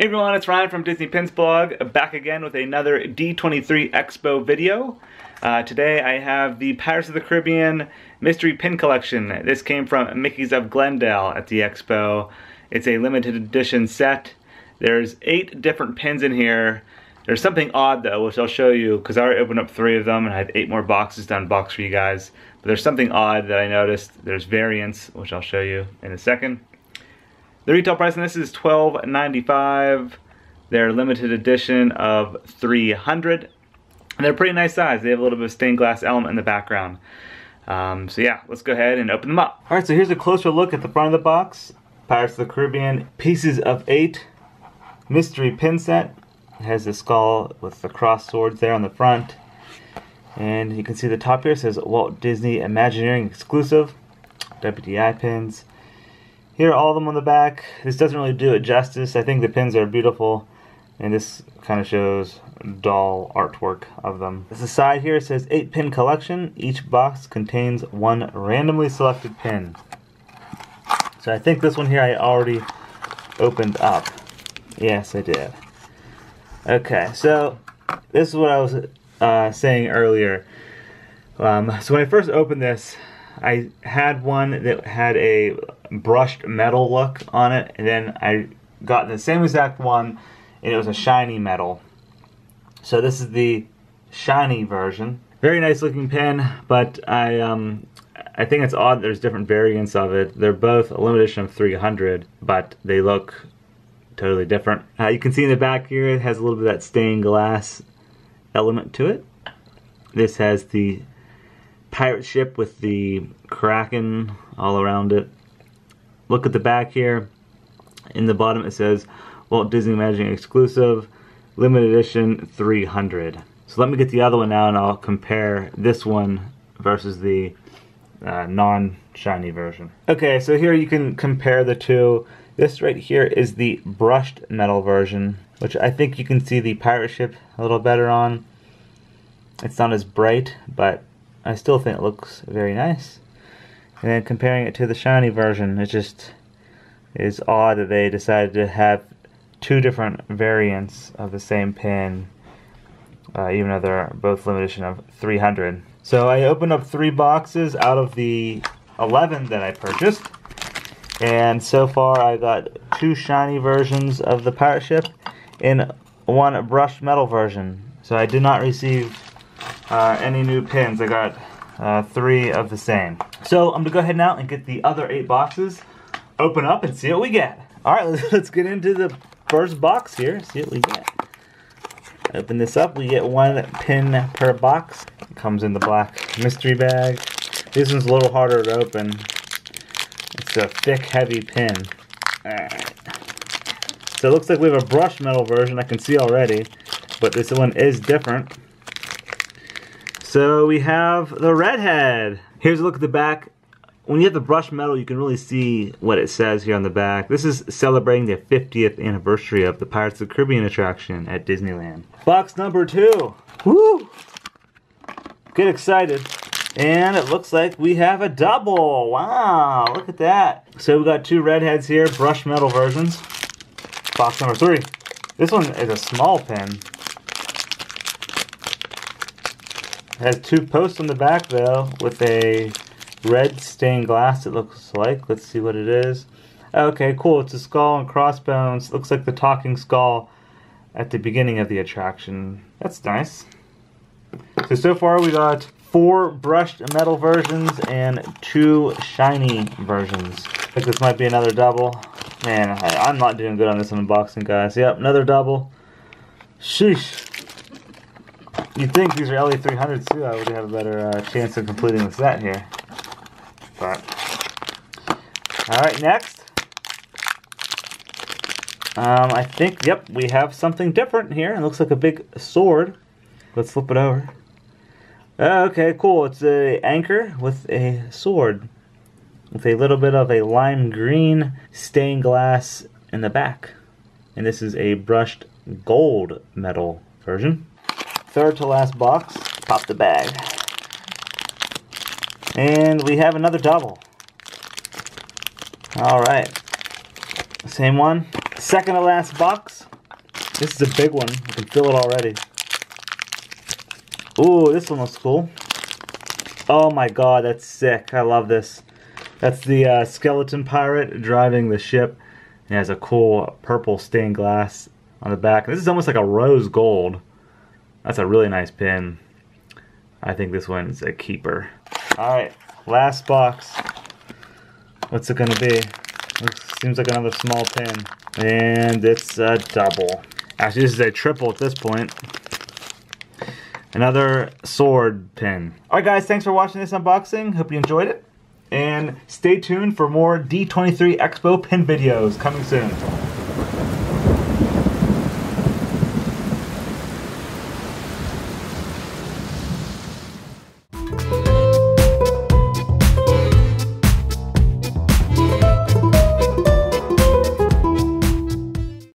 Hey everyone, it's Ryan from Disney Pins Blog, back again with another D23 Expo video. Uh, today I have the Pirates of the Caribbean Mystery Pin Collection. This came from Mickey's of Glendale at the Expo. It's a limited edition set. There's eight different pins in here. There's something odd though, which I'll show you, because I already opened up three of them and I have eight more boxes to unbox for you guys. But there's something odd that I noticed. There's variants, which I'll show you in a second. The retail price on this is $12.95. They're limited edition of 300. And they're a pretty nice size. They have a little bit of stained glass element in the background. Um, so yeah, let's go ahead and open them up. Alright, so here's a closer look at the front of the box. Pirates of the Caribbean Pieces of 8 Mystery Pin Set. It has the skull with the cross swords there on the front. And you can see the top here says Walt Disney Imagineering exclusive. WDI pins. Here are all of them on the back. This doesn't really do it justice. I think the pins are beautiful. And this kind of shows doll artwork of them. The side here says 8 pin collection. Each box contains one randomly selected pin. So I think this one here I already opened up. Yes, I did. Okay, so this is what I was uh, saying earlier. Um, so when I first opened this, I had one that had a brushed metal look on it, and then I got the same exact one, and it was a shiny metal. So this is the shiny version. Very nice looking pen, but I um, I think it's odd there's different variants of it. They're both a limited edition of 300, but they look totally different. Uh, you can see in the back here it has a little bit of that stained glass element to it. This has the pirate ship with the kraken all around it. Look at the back here. In the bottom it says Walt Disney Imagineering exclusive, limited edition 300. So let me get the other one now and I'll compare this one versus the uh, non-shiny version. Okay, so here you can compare the two. This right here is the brushed metal version, which I think you can see the pirate ship a little better on. It's not as bright, but I still think it looks very nice. And then comparing it to the shiny version, it just is odd that they decided to have two different variants of the same pin, uh, even though they're both limited edition of 300. So I opened up three boxes out of the 11 that I purchased. And so far I got two shiny versions of the pirate ship and one brushed metal version. So I did not receive uh, any new pins. I got uh, three of the same. So I'm gonna go ahead now and get the other eight boxes, open up and see what we get. All right, let's, get into the first box here, see what we get. Open this up, we get one pin per box. It comes in the black mystery bag. This one's a little harder to open. It's a thick, heavy pin. Alright. So it looks like we have a brushed metal version I can see already, but this one is different. So we have the redhead. Here's a look at the back. When you have the brushed metal, you can really see what it says here on the back. This is celebrating the 50th anniversary of the Pirates of the Caribbean attraction at Disneyland. Box number two. Woo! Get excited. And it looks like we have a double. Wow, look at that. So we got two redheads here, brushed metal versions. Box number three. This one is a small pin. It has two posts on the back though with a red stained glass it looks like. Let's see what it is. Okay, cool. It's a skull and crossbones. Looks like the talking skull at the beginning of the attraction. That's nice. So, so far we got four brushed metal versions and two shiny versions. I think this might be another double. Man, I, am not doing good on this unboxing, guys. Yep, another double. Sheesh. You'd think these are LE300s too, I would have a better uh, chance of completing the set here. But, alright, next. Um, I think, yep, we have something different here. It looks like a big sword. Let's flip it over. Okay, cool. It's a anchor with a sword. With a little bit of a lime green stained glass in the back. And this is a brushed gold metal version third to last box, pop the bag. And we have another double. Alright. Same one. Second to last box. This is a big one. I can feel it already. Ooh, this one looks cool. Oh my god, that's sick. I love this. That's the uh, skeleton pirate driving the ship. It has a cool purple stained glass on the back. This is almost like a rose gold. That's a really nice pin. I think this one's a keeper. Alright, last box. What's it gonna be? Seems like another small pin. And it's a double. Actually, this is a triple at this point. Another sword pin. Alright guys, thanks for watching this unboxing. Hope you enjoyed it. And stay tuned for more D23 Expo pin videos coming soon.